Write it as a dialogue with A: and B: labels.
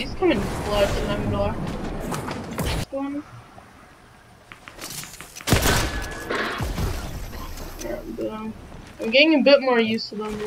A: these come in clutch in them door. One. Yeah. I'm getting a bit more used to them.